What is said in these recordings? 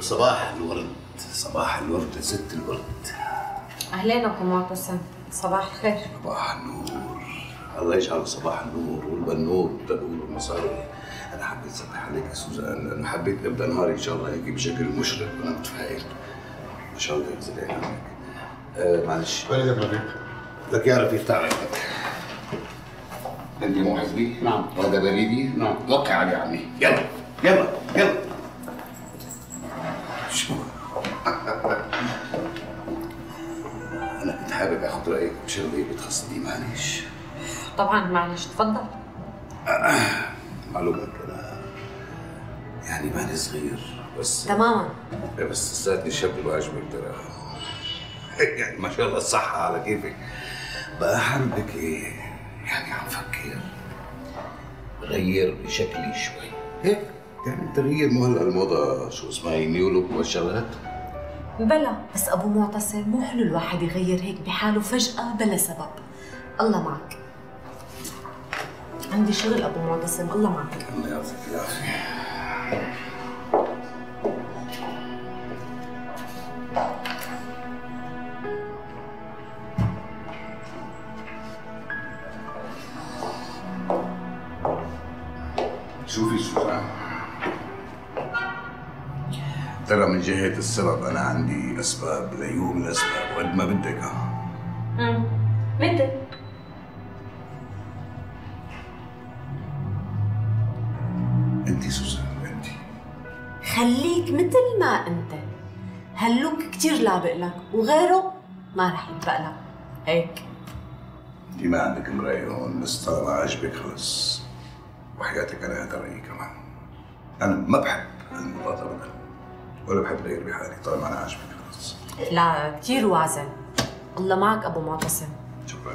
صباح الورد. صباح الورد يا ست الورد. أهلين أبو معتصم. صباح الخير. صباح النور. الله يجعله صباح النور والبنور والتنور والمصاري أنا حبيت اصبح عليك يا سوزان. لأنه حبيت أبدأ نهاري إن شاء الله هيك بشكل مشرق. وأنا متفائل. ما شاء الله يجزي عنك آه معلش. ولد يا رفيق؟ لك يا رفيق تعال. انت مو حزبي؟ نعم. وهذا بريدي؟ نعم. وقع علي عمي. يلا يلا يلا. حابب آخذ رأيك بشغلة بتخصني معلش. طبعا معلش تفضل معلومك أنا يعني ماني صغير بس تماما. بس لساتني شاب وعجبك ترى يعني ما شاء الله الصحة على كيفك. بقى حابك إيه؟ يعني عم فكر. غير بشكلي شوي. هيك يعني التغيير مو هلا الموضة شو اسمها هي نيو لوك والشغلات بلا بس أبو معتصم مو حلو الواحد يغير هيك بحاله فجأة بلا سبب. الله معك. عندي شغل أبو معتصم الله معك. الله يعطيك العافية. شوفي سوزان ترى من جهة السبب أنا عندي أسباب ليوم الأسباب وقد ما بدك. ها امم مثل أنت سوزان أنت خليك مثل ما أنت. هاللوك كتير لابق لك وغيره ما رح يتبق لك. هيك. انت ما عندك مراية هون بس طالما عجبك خلص. وحياتك أنا هذا رايي كمان. أنا ما بحب الموضات ابدا ولا بحب غير بحالي طالما أنا عاجبك خلص لا كتير وازن الله معك أبو معتصم. شكرا.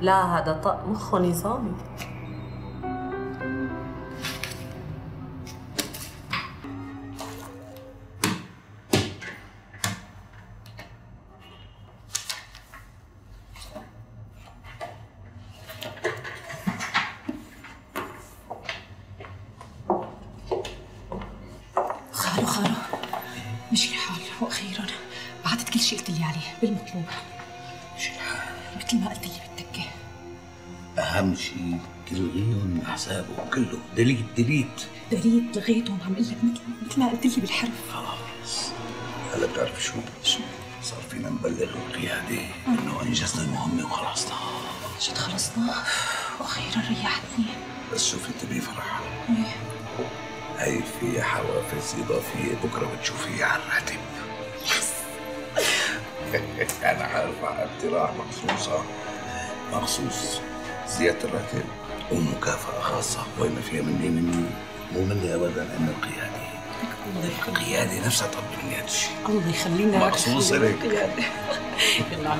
لا هذا طق مخه نظامي. خالو مشي الحال وأخيرا بعدت كل شيء قلت لي عليه. بالمطلوب. شو؟ الحال مثل ما قلت لي بالتكه أهم شيء تلغيهم من حسابه كله. delete delete delete لغيتهم عم أقول لك مثل مثل ما قلت لي بالحرف. خلاص. هلا بتعرف شو؟ شو؟ صار فينا نبلغ القيادة إنه انجزنا المهمة وخلصنا. جد خلصنا؟ وأخيرا ريحتني. بس شوفي انتبهي فرح إيه. هاي في حوافز إضافية بكرة بتشوفيها على الراتب. يس. أنا عارف على اقتراح مخصوصة مخصوص. زيادة الراتب ومكافأة خاصة. وين ما فيها مني مني مو مني أبدا إنه القيادة. القيادة نفسها طلب مني هذا الشيء الله يخلينا. مخصوص لك. يلا عم